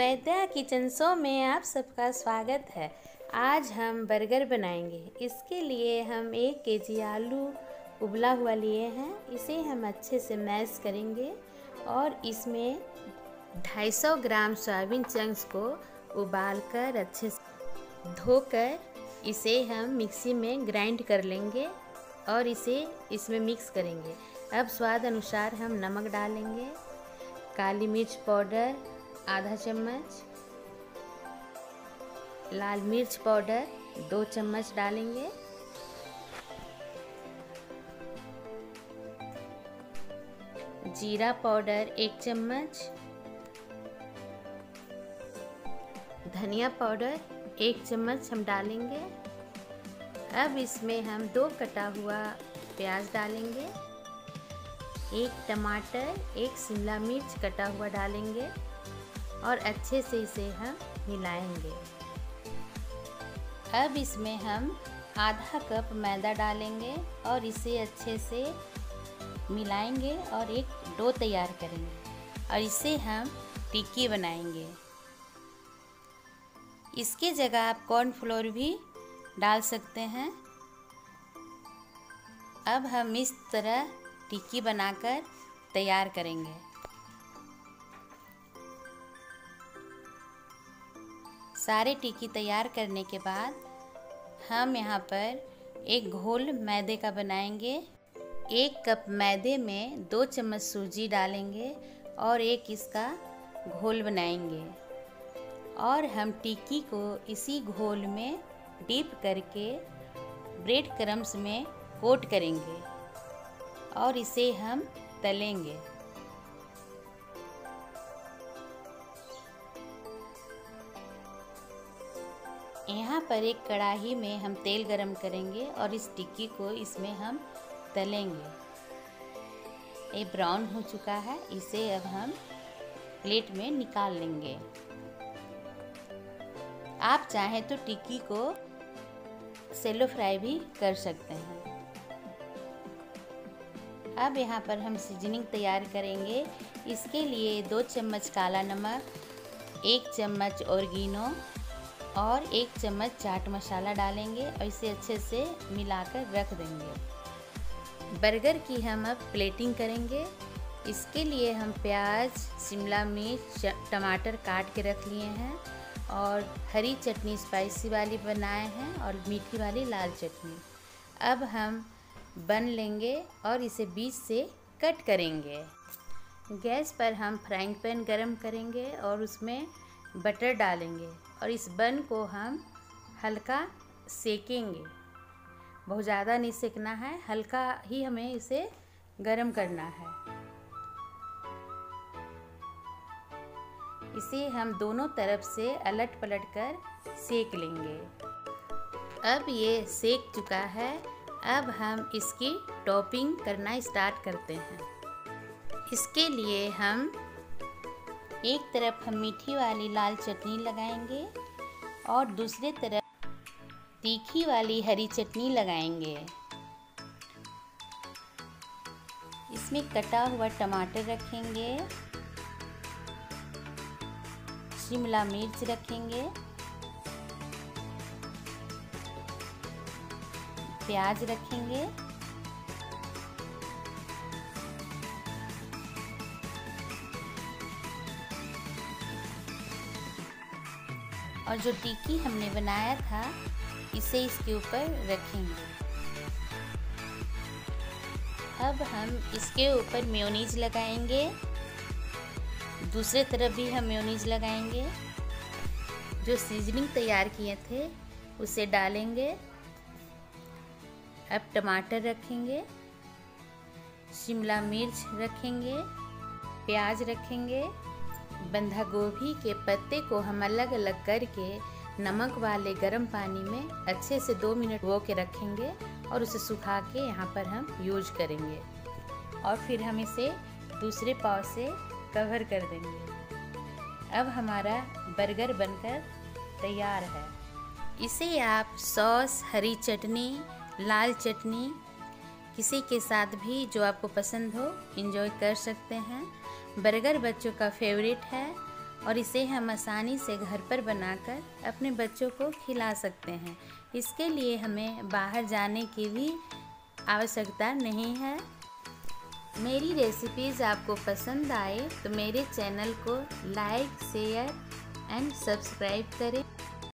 वैद्या kitchen show में आप सबका स्वागत है। आज हम बर्गर बनाएँगे। इसके लिए हम एक के जी आलू उबला हुआ लिए हैं। इसे हम अच्छे से मैश करेंगे और इसमें 250 ग्राम सोयाबीन चंक्स को उबालकर अच्छे से धोकर इसे हम मिक्सी में ग्राइंड कर लेंगे और इसे इसमें मिक्स करेंगे। अब स्वाद अनुसार हम नमक डालेंगे, काली मिर्च पाउडर आधा चम्मच। लाल मिर्च पाउडर दो चम्मच डालेंगे। जीरा पाउडर एक चम्मच। धनिया पाउडर एक चम्मच हम डालेंगे। अब इसमें हम दो कटा हुआ प्याज डालेंगे। एक टमाटर, एक शिमला मिर्च कटा हुआ डालेंगे। और अच्छे से इसे हम मिलाएँगे। अब इसमें हम आधा कप मैदा डालेंगे और इसे अच्छे से मिलाएँगे और एक डो तैयार करेंगे और इसे हम टिक्की बनाएँगे। इसके जगह आप कॉर्नफ्लोर भी डाल सकते हैं। अब हम इस तरह टिक्की बनाकर तैयार करेंगे। सारे टिक्की तैयार करने के बाद हम यहाँ पर एक घोल मैदे का बनाएँगे। एक कप मैदे में दो चम्मच सूजी डालेंगे और एक इसका घोल बनाएँगे। और हम टिक्की को इसी घोल में डिप करके ब्रेड क्रम्स में कोट करेंगे और इसे हम तलेंगे। यहाँ पर एक कढ़ाई में हम तेल गरम करेंगे और इस टिक्की को इसमें हम तलेंगे। ये ब्राउन हो चुका है, इसे अब हम प्लेट में निकाल लेंगे। आप चाहें तो टिक्की को सेलो फ्राई भी कर सकते हैं। अब यहाँ पर हम सीजनिंग तैयार करेंगे। इसके लिए दो चम्मच काला नमक, एक चम्मच औरगिनो और एक चम्मच चाट मसाला डालेंगे और इसे अच्छे से मिलाकर रख देंगे। बर्गर की हम अब प्लेटिंग करेंगे। इसके लिए हम प्याज, शिमला मिर्च टमाटर काट के रख लिए हैं और हरी चटनी, स्पाइसी वाली बनाए हैं और मीठी वाली लाल चटनी। अब हम बन लेंगे और इसे बीच से कट करेंगे। गैस पर हम फ्राइंग पैन गरम करेंगे और उसमें बटर डालेंगे और इस बन को हम हल्का सेकेंगे। बहुत ज़्यादा नहीं सेकना है, हल्का ही हमें इसे गरम करना है। इसे हम दोनों तरफ़ से अलट पलट कर सेक लेंगे। अब ये सेक चुका है। अब हम इसकी टॉपिंग करना स्टार्ट करते हैं। इसके लिए हम एक तरफ़ हम मीठी वाली लाल चटनी लगाएँगे और दूसरे तरफ़ तीखी वाली हरी चटनी लगाएँगे। इसमें कटा हुआ टमाटर रखेंगे, शिमला मिर्च रखेंगे, प्याज रखेंगे और जो टिक्की हमने बनाया था, इसे इसके ऊपर रखेंगे। अब हम इसके ऊपर मेयोनीज लगाएँगे। दूसरे तरफ़ भी हम मेयोनीज लगाएँगे। जो सीजनिंग तैयार किए थे, उसे डालेंगे। अब टमाटर रखेंगे। शिमला मिर्च रखेंगे। प्याज रखेंगे। बंधा गोभी के पत्ते को हम अलग अलग करके नमक वाले गर्म पानी में अच्छे से दो मिनट वो के रखेंगे और उसे सुखा के यहाँ पर हम यूज़ करेंगे। और फिर हम इसे दूसरे पाव से कवर कर देंगे। अब हमारा बर्गर बनकर तैयार है। इसे आप सॉस, हरी चटनी, लाल चटनी, किसी के साथ भी जो आपको पसंद हो इंजॉय कर सकते हैं। बर्गर बच्चों का फेवरेट है और इसे हम आसानी से घर पर बनाकर अपने बच्चों को खिला सकते हैं। इसके लिए हमें बाहर जाने की भी आवश्यकता नहीं है। मेरी रेसिपीज़ आपको पसंद आए तो मेरे चैनल को लाइक शेयर एंड सब्सक्राइब करें।